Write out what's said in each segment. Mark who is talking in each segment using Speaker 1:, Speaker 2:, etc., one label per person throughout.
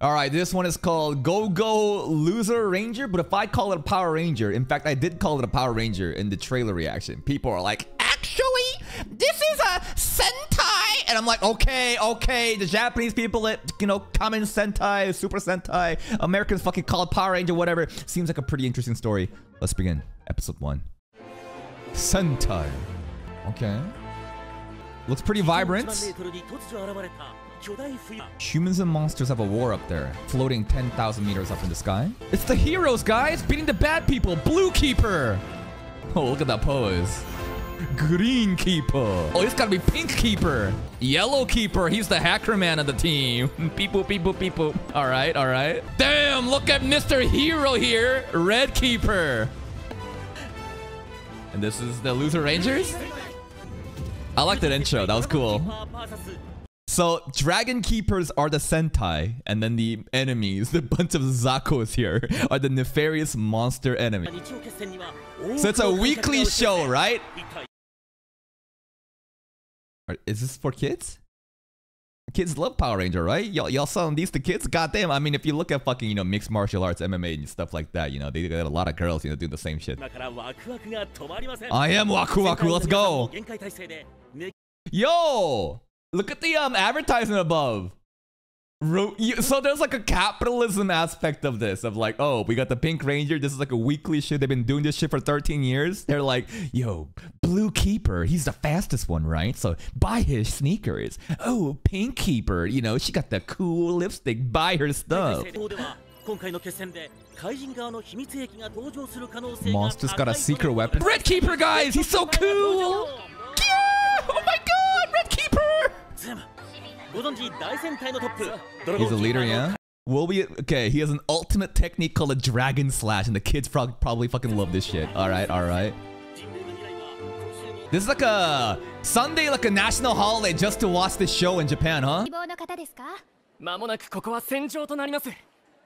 Speaker 1: All right, this one is called Go Go Loser Ranger, but if I call it a Power Ranger, in fact, I did call it a Power Ranger in the trailer reaction. People are like, actually, this is a Sentai. And I'm like, okay, okay. The Japanese people, it, you know, Kamen Sentai, Super Sentai, Americans fucking call it Power Ranger, whatever. Seems like a pretty interesting story. Let's begin. Episode 1. Sentai. Okay. Looks pretty vibrant. Humans and monsters have a war up there, floating 10,000 meters up in the sky. It's the heroes, guys, beating the bad people. Blue Keeper. Oh, look at that pose. Green Keeper. Oh, it's gotta be Pink Keeper. Yellow Keeper. He's the hacker man of the team. Boop, beep boop. All right, all right. Damn, look at Mr. Hero here. Red Keeper. And this is the Loser Rangers? I like that intro. That was cool. So, Dragon Keepers are the Sentai, and then the enemies, the bunch of Zakos here, are the nefarious monster enemy. So it's a weekly show, right? Is this for kids? Kids love Power Ranger, right? Y'all, y'all selling these to kids? Goddamn! I mean, if you look at fucking, you know, mixed martial arts, MMA, and stuff like that, you know, they got a lot of girls, you know, doing the same shit. I am Waku Waku. Let's go. Yo, look at the um advertisement above. Ro you, so there's like a capitalism aspect of this of like oh we got the pink ranger this is like a weekly shit they've been doing this shit for 13 years. They're like yo blue keeper he's the fastest one right? So buy his sneakers. Oh pink keeper you know she got the cool lipstick buy her stuff. Monster's got a secret weapon. Red keeper guys he's so cool! Yeah! oh my god red keeper He's a leader, yeah? Will we? Okay, he has an ultimate technique called a Dragon Slash, and the kids pro probably fucking love this shit. All right, all right. This is like a Sunday, like a national holiday just to watch this show in Japan, huh?
Speaker 2: まもなくここは戦場となります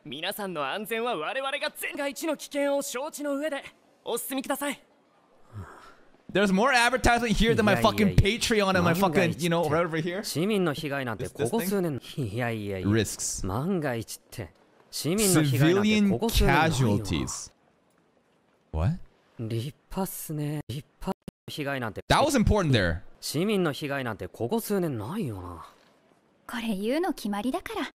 Speaker 2: 皆さんの安全は我々が全界一の危険を承知の上でお進みください
Speaker 1: There's more advertisement here than my fucking Patreon and my fucking, you know, right over here.
Speaker 3: 市民の被害なんてここ数年いやいやいや
Speaker 1: Risks.
Speaker 3: 万が一って市民の被害なんて
Speaker 1: Civilian
Speaker 3: ここ数年ないよ
Speaker 1: casualties. What?
Speaker 3: 立派っすね立派な被害なんて
Speaker 1: That was important there.
Speaker 3: 市民の被害なんてここ数年ないよな
Speaker 4: これ言うの決まりだから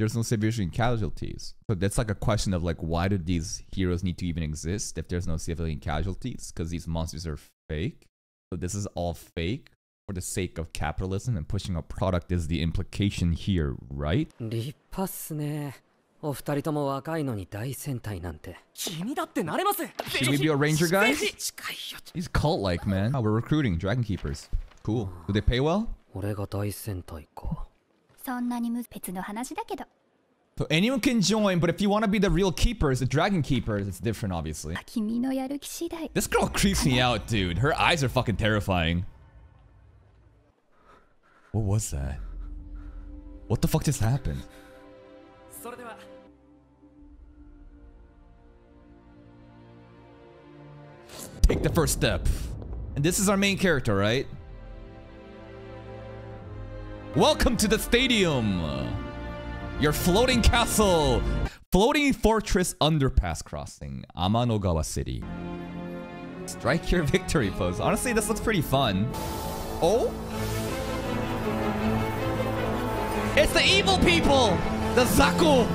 Speaker 1: There's no civilian casualties. So that's like a question of like, why did these heroes need to even exist if there's no civilian casualties? Because these monsters are fake. So this is all fake for the sake of capitalism and pushing a product is the implication here, right?
Speaker 3: 立派っすねお二人とも若いのに大戦隊なんて
Speaker 2: 君だってなれます
Speaker 1: Should we be a ranger, guys?
Speaker 3: 近いよ
Speaker 1: He's cult-like, man. Oh, we're recruiting Dragon Keepers. Cool. Do they pay well?
Speaker 3: 俺が大戦隊か
Speaker 4: そんなにむ別の話だけど
Speaker 1: So anyone can join, but if you want to be the real keepers, the dragon keepers, it's different, obviously.
Speaker 4: 君のやる気次第
Speaker 1: This girl creeps me out, dude. Her eyes are fucking terrifying. What was that? What the fuck just happened?
Speaker 2: それでは
Speaker 1: Take the first step. And this is our main character, right? Welcome to the stadium. Your floating castle. Floating fortress underpass crossing. Amanogawa City. Strike your victory pose. Honestly, this looks pretty fun. Oh? It's the evil people! The Zaku!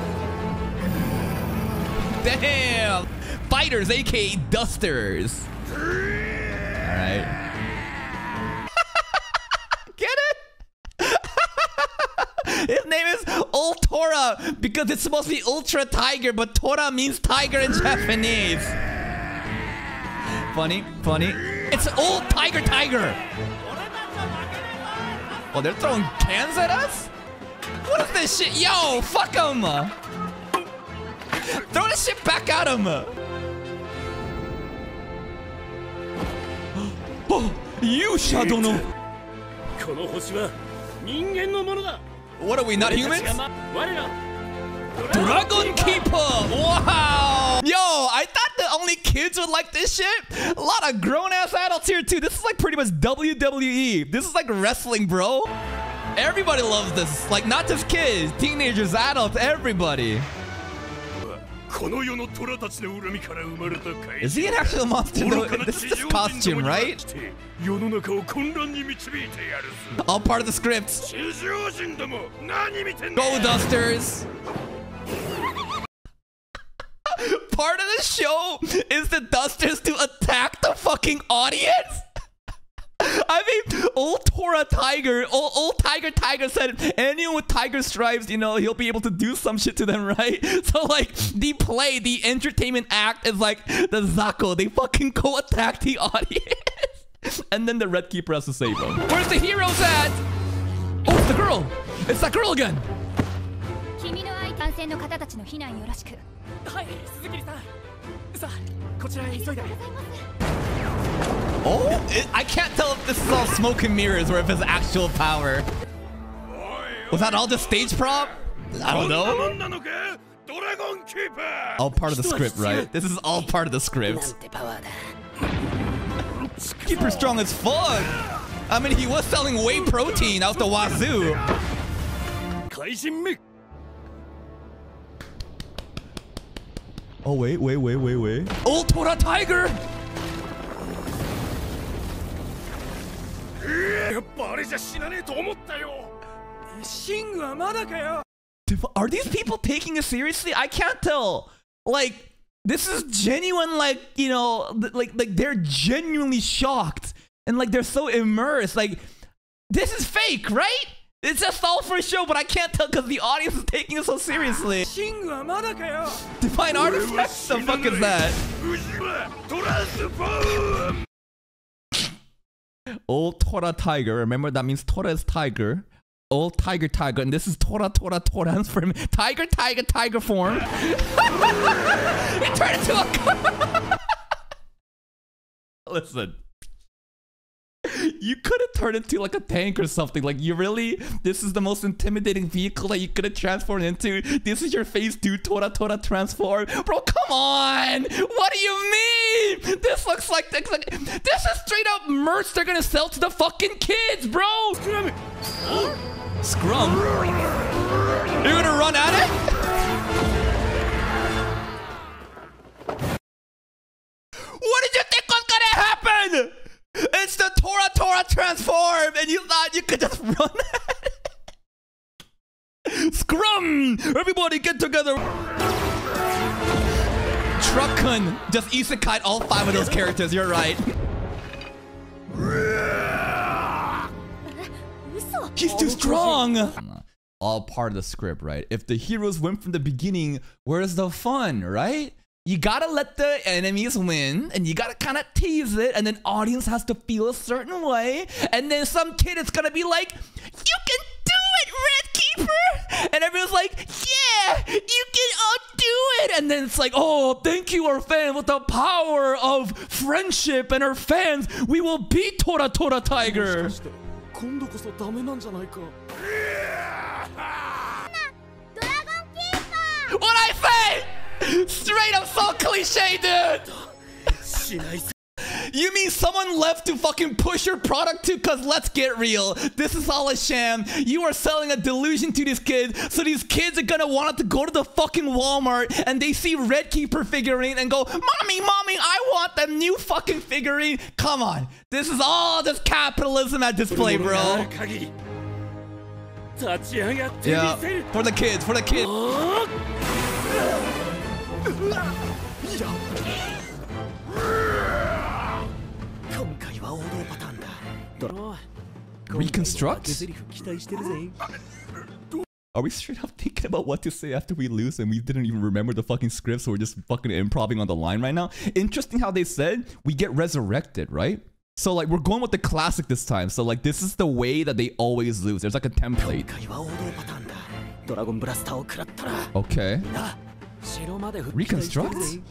Speaker 1: Damn! Fighters, aka Dusters. Alright. Ultora because it's supposed to be Ultra Tiger, but Tora means tiger in Japanese. Funny, funny. It's Old Tiger Tiger. Oh, they're throwing cans at us? What is this shit? Yo, fuck them. Throw this shit back at him. Oh, you Shadow no.
Speaker 2: この星は人間のものだ
Speaker 1: What are we, not humans? Dragon Keeper! Wow! Yo, I thought the only kids would like this shit. A lot of grown ass adults here too. This is like pretty much WWE. This is like wrestling, bro. Everybody loves this. Like, not just kids, teenagers, adults, everybody. Is he an actual monster?
Speaker 5: No,
Speaker 1: this is
Speaker 5: his
Speaker 1: costume, right? All part of the script. Go Dusters! part of the show is the Dusters to attack the fucking audience? I mean, old Tora Tiger, old, old Tiger Tiger said anyone with tiger stripes, you know, he'll be able to do some shit to them, right? So, like, the play, the entertainment act is like the Zako. They fucking go attack the audience. and then the Red Keeper has to save them. Where's the heroes at? Oh, it's the girl. It's that girl again.
Speaker 4: 君の愛単線の方たちの避難よろしく
Speaker 2: はい鈴木さん
Speaker 1: Oh, it, I can't tell if this is all smoke and mirrors or if it's actual power. Was that all the stage prop? I don't know. All part of the script, right? This is all part of the script. Keeper strong as fuck. I mean, he was selling whey protein out the wazoo. Oh, wait, wait, wait, wait, wait. Ultra Tiger! Are these people taking it seriously? I can't tell. Like, this is genuine, like, you know, like, like they're genuinely shocked. And, like, they're so immersed. Like, this is fake, right? It's just all for show, but I can't tell because the audience is taking it so seriously. Divine What The fuck is that? Old Tora Tiger. Remember, that means Tora is tiger. Old Tiger Tiger. And this is Tora Tora Tora's form. Tiger Tiger Tiger form. it turned into a... Listen. You could have turned into like a tank or something. Like, you really? This is the most intimidating vehicle that you could have transformed into. This is your face, dude. Tora Tora transform. Bro, come on! What do you mean? This looks like. This is straight up merch they're gonna sell to the fucking kids, bro! Scrum? You're gonna run at it? What did you think was gonna happen? It's the Tora Tora transform, and you thought you could just run at it? Scrum! Everybody get together! Truckun just isekai all five of those characters, you're right. He's too strong. All part of the script, right? If the heroes win from the beginning, where's the fun, right? you gotta let the enemies win and you gotta kind of tease it and then audience has to feel a certain way and then some kid is gonna be like you can do it red keeper! And everyone's like yeah you can all do it! And then it's like oh thank you our fan with the power of friendship and our fans we will beat tora tora tiger! What i found Straight up so cliche, dude! You mean someone left to fucking push your product to? Cause let's get real. This is all a sham. You are selling a delusion to these kids. So these kids are gonna want to go to the fucking Walmart and they see Red Keeper figurine and go, Mommy, mommy, I want that new fucking figurine. Come on. This is all this capitalism at display, bro. Yeah. For the kids, for the kids. Reconstruct? Are we straight up thinking about what to say after we lose and we didn't even remember the fucking script so we're just fucking improvising on the line right now? Interesting how they said we get resurrected, right? So like we're going with the classic this time. So like this is the way that they always lose. There's like a template. Okay.
Speaker 2: な城まで復帰してるぜ
Speaker 1: Reconstruct?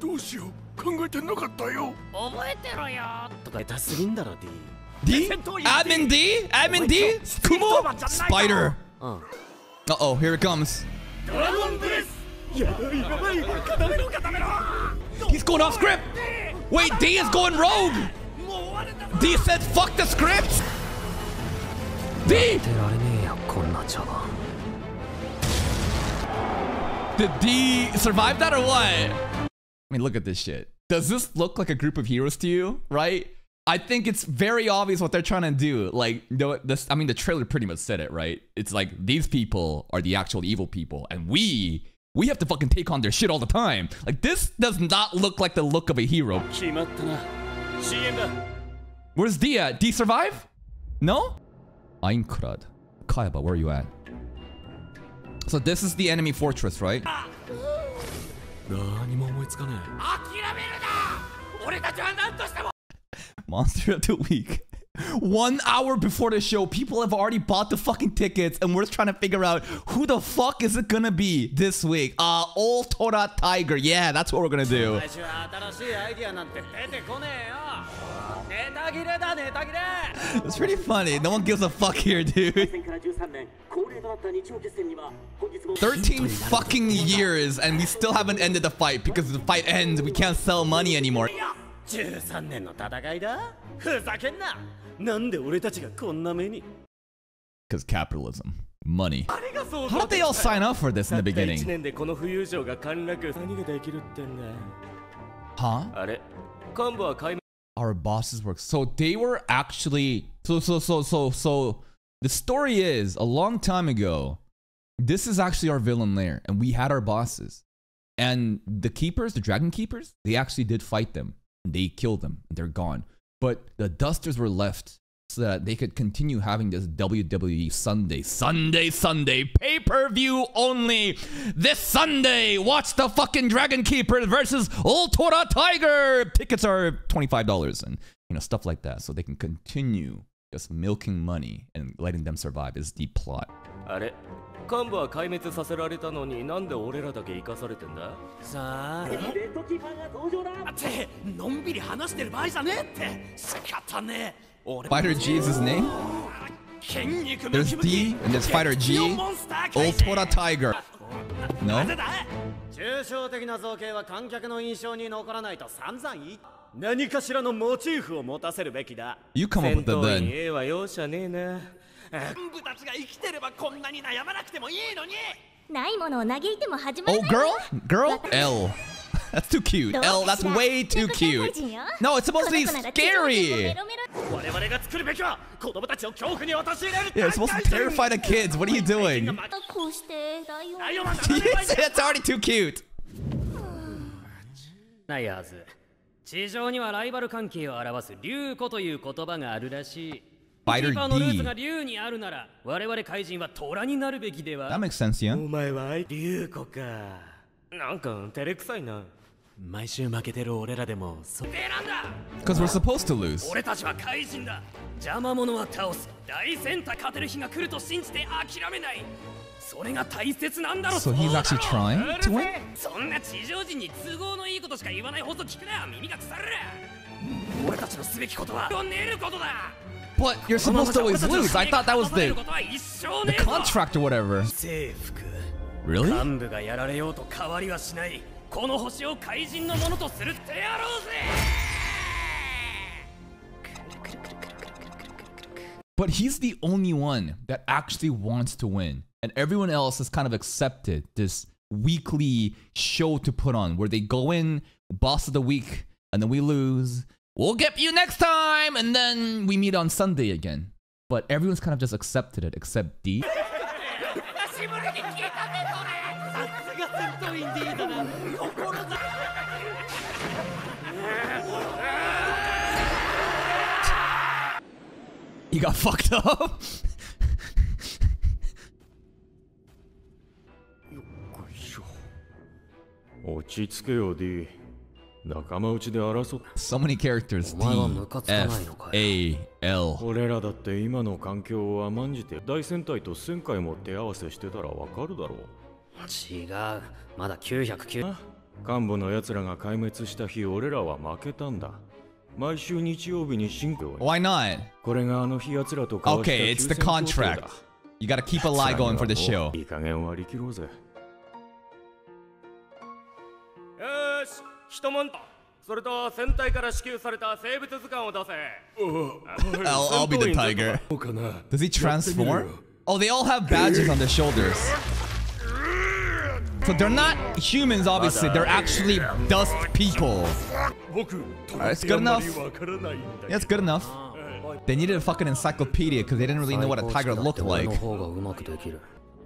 Speaker 5: どうしよう考えてなかったよ
Speaker 2: 覚えてろよとか下手すぎんだろ
Speaker 1: D?
Speaker 2: D
Speaker 1: Admin D? Admin D? Kumo? Spider.
Speaker 2: うん
Speaker 1: Uh oh, here it comes.
Speaker 5: ドラゴンブレス
Speaker 2: やばいやばい固めろ固めろ
Speaker 1: He's going off script. Wait, D is going rogue. D said fuck the script. D! Did D survive that or what? I mean, look at this shit. Does this look like a group of heroes to you, right? I think it's very obvious what they're trying to do. Like, this, I mean, the trailer pretty much said it, right? It's like, these people are the actual evil people, and we we have to fucking take on their shit all the time. Like, this does not look like the look of a hero. Where's D at? D survive? No? Einkrad. Kaiba, where are you at? So this is the enemy fortress, right? Monster of the week. One hour before the show, people have already bought the fucking tickets, and we're just trying to figure out who the fuck is it gonna be this week. Uh, old Tora Tiger. Yeah, that's what we're gonna do. It's pretty funny. No one gives a fuck here, dude.
Speaker 6: から13年恒例となった日曜決戦には本日も
Speaker 1: 13 fucking years, and we still haven't ended the fight because if the fight ends, we can't sell money anymore.
Speaker 3: 13年の戦いだふざけんななんで俺たちがこんな目に
Speaker 1: Because capitalism. Money. How did they all sign up for this in the
Speaker 2: 1
Speaker 1: beginning?
Speaker 2: 年でこの富裕城が陥落何ができるってんだ
Speaker 1: Huh? our bosses work. So they were actually so so so so so the story is a long time ago. This is actually our villain lair, and we had our bosses. And the keepers, the dragon keepers, they actually did fight them. They killed them. They're gone. But the dusters were left so that they could continue having this WWE Sunday, Sunday, Sunday pay per view only. This Sunday, watch the fucking Dragon Keeper versus Old Tora Tiger. Tickets are $25 and, you know, stuff like that. So they can continue just milking money and letting them survive is the plot.
Speaker 2: あれ幹部は壊滅させられたのになんで俺らだけ生かされてんだ
Speaker 3: さあ
Speaker 6: レッドキーパーが登場だ
Speaker 3: ってのんびり話してる場合じゃねえって仕方ねえ俺
Speaker 1: Fighter G is his name? There's D and there's Fighter G. Old Tora Tiger. No?
Speaker 3: 抽象的な造形は観客の印象に残らないと散々言い何かしらのモチーフを持たせるべきだ
Speaker 1: You come up with
Speaker 2: 戦
Speaker 1: it
Speaker 2: 闘員
Speaker 1: then.
Speaker 2: A は容赦ねえな
Speaker 3: 幹部たちが生きてればこんなに悩まなくてもいいのに
Speaker 4: ないものを嘆いても始まら
Speaker 1: Oh,
Speaker 4: ないわ
Speaker 1: girl? Girl? L. That's too cute. L, that's way too cute. No, it's supposed to be scary.
Speaker 3: 我々が作るべきは子供たちを恐怖に陥れる
Speaker 1: Yeah, it's supposed to terrify the kids. What are you doing?
Speaker 4: こうしてライオン
Speaker 3: ライオンは
Speaker 1: Yes, That's already too cute.
Speaker 3: ないはず地上にはライバル関係を表す竜子という言葉があるらしい
Speaker 1: Fighter
Speaker 3: キーパーのルーツが
Speaker 1: D.
Speaker 3: 竜にあるなら我々怪人は虎になるべきで
Speaker 1: That
Speaker 3: は
Speaker 1: makes sense, yeah.
Speaker 2: お前は竜子か なんか照れくさいな
Speaker 3: 毎週負けてる俺らでもそれなんだ
Speaker 1: Because we're supposed to lose.
Speaker 3: 俺たちは怪人だ邪魔者は倒す大戦隊勝てる日が来ると信じて諦めないそれが大切なんだろ
Speaker 1: So he's actually trying to win?
Speaker 3: そんな地上人に都合のいいことしか言わない放送聞くな耳が腐る俺たちのすべきことは練ることだ
Speaker 1: But you're supposed to always lose. I thought that was the,
Speaker 3: ことは一生
Speaker 1: the
Speaker 3: ねえぞ
Speaker 1: contract or whatever.
Speaker 3: 征服
Speaker 1: Really?
Speaker 3: 幹部がやられようと変わりはしないこの星を怪人のものとするってやろうぜ
Speaker 1: But he's the only one that actually wants to win. And everyone else has kind of accepted this weekly show to put on where they go in, boss of the week, and then we lose. We'll get you next time! And then we meet on Sunday again. But everyone's kind of just accepted it, except D.
Speaker 3: すが戦闘員 D だな心だ
Speaker 1: He got fucked up.
Speaker 5: 落ち着けよ D 仲間内で争っ
Speaker 1: so many characters. D, F, A, L.
Speaker 5: 俺らだって今の環境を甘んじて大戦隊と1000回も手合わせしてたらわかるだろう
Speaker 3: 違うまだ909
Speaker 5: あ幹部の奴らが壊滅した日俺らは負けたんだ毎週日曜日に新居
Speaker 1: Why not?
Speaker 5: これがあの日奴らと交わした
Speaker 1: Okay, it's the
Speaker 5: 休戦協定
Speaker 1: contract.
Speaker 5: だ
Speaker 1: You gotta keep a lie going for the show.
Speaker 5: いい加減割り切ろうぜ
Speaker 2: よーし一悶
Speaker 3: それと戦隊から支給された生物図鑑を出せ
Speaker 1: I'll, I'll be the tiger.
Speaker 5: どうかな
Speaker 1: Does he transform? Oh, they all have badges on their shoulders. So they're not humans, obviously. They're actually dust people. That's good enough. That's good enough. They needed a fucking encyclopedia because they didn't really know what a tiger looked like.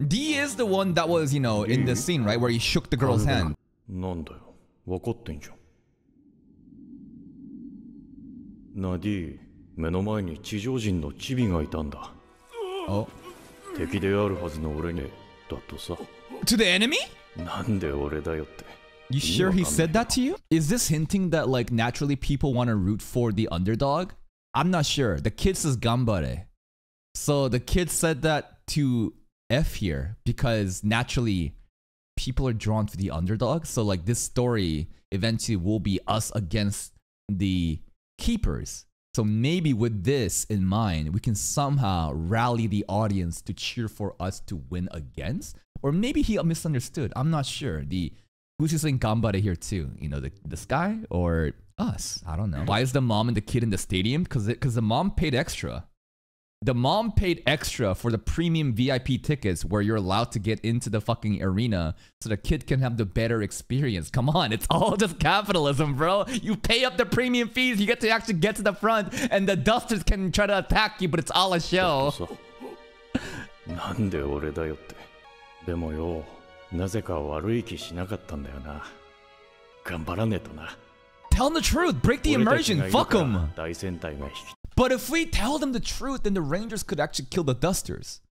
Speaker 1: D is the one that was, you know, in the scene, right? Where he shook the girl's hand. Oh. To the enemy? You sure he said that to you? Is this hinting that like naturally people want to root for the underdog? I'm not sure. The kid says gambare. So the kid said that to F here because naturally people are drawn to the underdog. So like this story eventually will be us against the keepers. So maybe with this in mind, we can somehow rally the audience to cheer for us to win against. Or maybe he misunderstood. I'm not sure. The who's just saying Gambare here too? You know, the this guy or us? I don't know. Why is the mom and the kid in the stadium? Because because the mom paid extra. The mom paid extra for the premium VIP tickets where you're allowed to get into the fucking arena so the kid can have the better experience. Come on, it's all just capitalism, bro. You pay up the premium fees, you get to actually get to the front, and the dusters can try to attack you, but it's all a
Speaker 5: だ
Speaker 1: show.
Speaker 5: とさなんで俺だよってでもよなぜか悪い気しなかったんだよな頑張らねえとな
Speaker 1: Tell them the truth, break the
Speaker 5: 俺たち
Speaker 1: immersion,
Speaker 5: がいる
Speaker 1: fuck
Speaker 5: から
Speaker 1: them.
Speaker 5: 大戦隊が引き
Speaker 1: But if we tell them the truth, then the Rangers could actually kill the Dusters.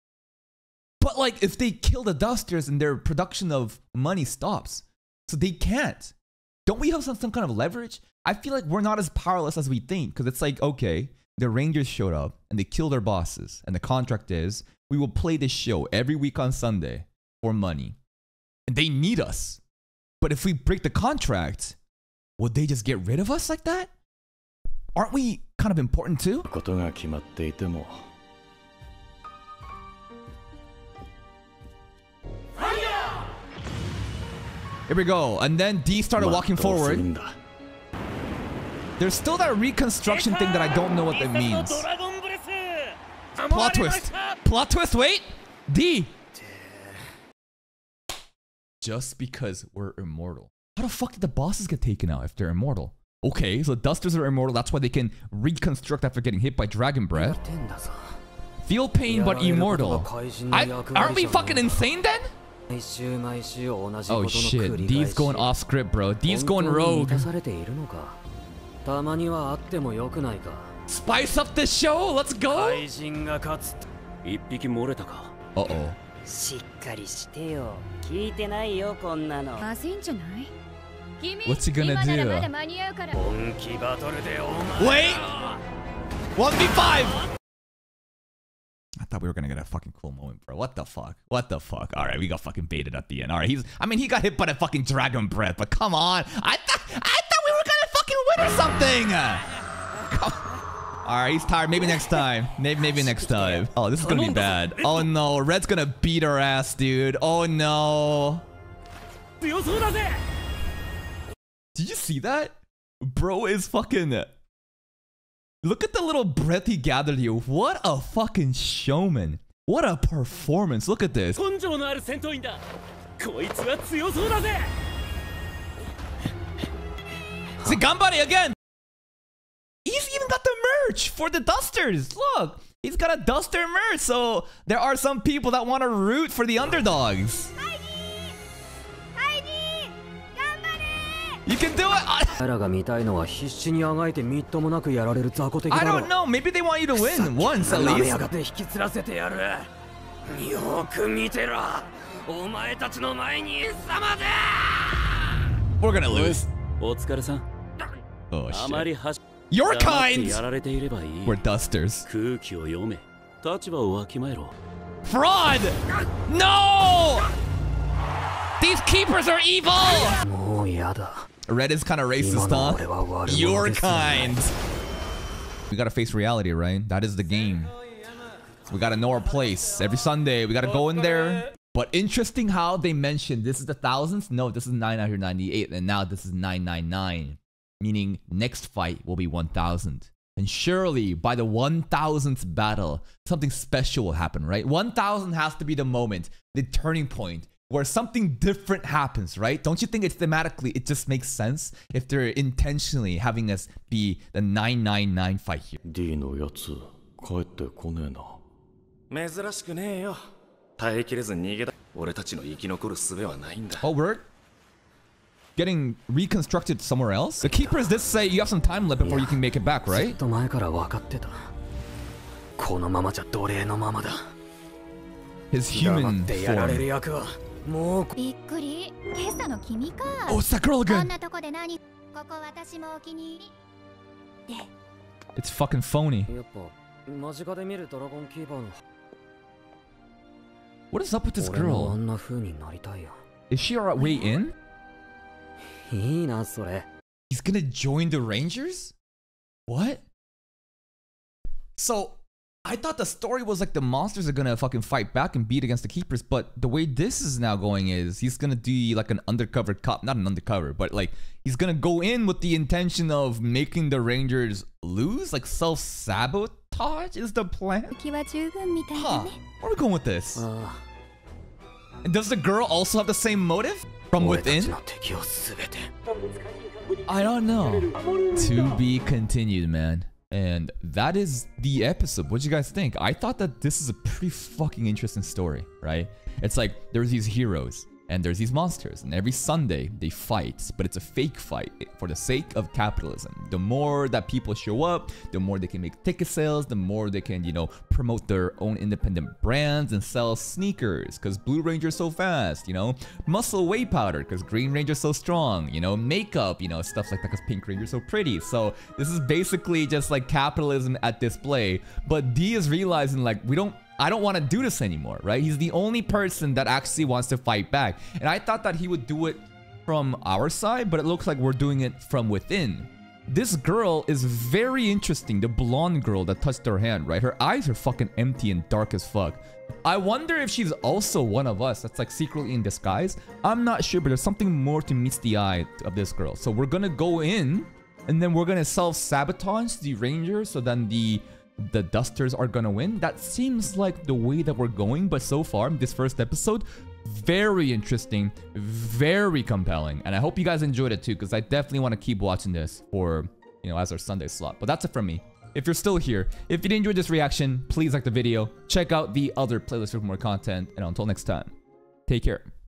Speaker 1: But like, if they kill the Dusters and their production of money stops, so they can't. Don't we have some, some kind of leverage? I feel like we're not as powerless as we think because it's like, okay, the Rangers showed up and they killed their bosses, and the contract is we will play this show every week on Sunday for money, and they need us. But if we break the contract, would they just get rid of us like that? Aren't we kind of important too?
Speaker 5: ことが決まっていても
Speaker 1: Here we go. And then D started
Speaker 5: まあ
Speaker 1: walking
Speaker 5: どうする
Speaker 1: forward.
Speaker 5: んだ
Speaker 1: There's still that reconstruction thing that I don't know what that means.
Speaker 3: ドラゴンブレス
Speaker 1: Plot twist. Plot twist. Wait. D. Just because we're immortal. How the fuck did the bosses get taken out if they're immortal? Okay, so Dusters are immortal. That's why they can reconstruct after getting hit by Dragon Breath. Feel pain but immortal. I, aren't we fucking insane then? Oh shit, D's going off script, bro. D's going rogue. Spice up this show, let's go!
Speaker 4: Uh-oh.
Speaker 1: What's he gonna do? Wait! 1v5! I thought we were gonna get a fucking cool moment, bro. What the fuck? What the fuck? All right, we got fucking baited at the end. All right, he's. I mean, he got hit by a fucking dragon breath, but come on. I thought. I thought we were gonna fucking win or something. All right, he's tired. Maybe next time. Maybe maybe next time. Oh, this is gonna be bad. Oh no, Red's gonna beat our ass, dude. Oh no. Did you see that? Bro is fucking... Look at the little breath he gathered here. What a fucking showman. What a performance. Look at this. See, Gambari again! He's even got the merch for the Dusters! Look! He's got a Duster merch, so there are some people that want to root for the underdogs. You can do it. I,
Speaker 7: 彼らが見たいのは必死にあがいてみっともなくやられる雑魚的だ
Speaker 1: I
Speaker 7: ろ
Speaker 1: don't know. Maybe they want you to win once at
Speaker 3: なめ
Speaker 1: least.
Speaker 3: やがて引きつらせてやるよく見てろお前たちの前に様で
Speaker 1: We're gonna lose.
Speaker 5: お疲れさん
Speaker 1: Oh
Speaker 5: あま
Speaker 1: shit.
Speaker 5: り走
Speaker 1: Your
Speaker 5: 黙って
Speaker 1: kind.
Speaker 5: やられていればいい
Speaker 1: We're Dusters.
Speaker 5: 空気を読め立場をわきまえろ
Speaker 1: Fraud! No! These keepers are evil!
Speaker 7: もうやだ
Speaker 1: Red is kind of racist, huh? Your kind. We gotta face reality, right? That is the game. We gotta know our place. Every Sunday, we gotta go in there. But interesting how they mentioned this is the thousands. No, this is 998, and now this is 999. Meaning next fight will be 1000. And surely by the 1000th battle, something special will happen, right? 1000 has to be the moment, the turning point, where something different happens, right? Don't you think it's thematically, it just makes sense if they're intentionally having us be the 999 fight here?
Speaker 5: D のやつ帰ってこねえな
Speaker 8: 珍しくねえよ耐えきれず逃げだ俺たちの生き残る術はないんだ
Speaker 1: Oh, we're getting reconstructed somewhere else? The keepers did say you have some time left before you can make it back,
Speaker 7: ずっ
Speaker 1: right?
Speaker 7: と前から分かってたこのままじゃ奴隷のままだ
Speaker 1: His
Speaker 7: 黙
Speaker 1: human
Speaker 7: ってやられる
Speaker 1: form.
Speaker 7: 役はもう
Speaker 4: びっくり今朝の君か
Speaker 1: Oh, it's that girl
Speaker 4: こん
Speaker 1: again!
Speaker 4: なとこで何ここ私もお気に入りで
Speaker 1: It's fucking phony.
Speaker 7: やっぱ間近で見るドラゴンキーパーの
Speaker 1: What is up with this
Speaker 7: 俺もあ
Speaker 1: girl?
Speaker 7: んな風になりたいよ
Speaker 1: Is she our way in?
Speaker 7: いいなそれ
Speaker 1: He's gonna join the Rangers? What? So, I thought the story was like the monsters are gonna fucking fight back and beat against the keepers, but the way this is now going is he's gonna do like an undercover cop, not an undercover, but like he's gonna go in with the intention of making the Rangers lose, like self sabotage is the plan. Huh? Where are we going with this?
Speaker 7: Uh,
Speaker 1: and does the girl also have the same motive from within? I don't know. To be continued, man. And that is the episode. What do you guys think? I thought that this is a pretty fucking interesting story, right? It's like there's these heroes and there's these monsters, and every Sunday they fight, but it's a fake fight for the sake of capitalism. The more that people show up, the more they can make ticket sales, the more they can, you know, promote their own independent brands and sell sneakers because Blue Ranger's so fast, you know, muscle whey powder because Green Ranger's so strong, you know, makeup, you know, stuff like that because Pink Ranger's so pretty. So this is basically just like capitalism at display. But D is realizing like we don't I don't want to do this anymore, right? He's the only person that actually wants to fight back. And I thought that he would do it from our side, but it looks like we're doing it from within. This girl is very interesting, the blonde girl that touched her hand, right? Her eyes are fucking empty and dark as fuck. I wonder if she's also one of us that's like secretly in disguise. I'm not sure, but there's something more to meet the eye of this girl. So we're gonna go in and then we're gonna self-sabotage the ranger so then the the dusters are gonna win. That seems like the way that we're going but so far this first episode very interesting very compelling. And i hope you guys enjoyed it too because i definitely want to keep watching this for you know as our sunday slot. But that's it from me. If you're still here if you enjoyed this reaction please like the video check out the other playlist for more content and until next time take care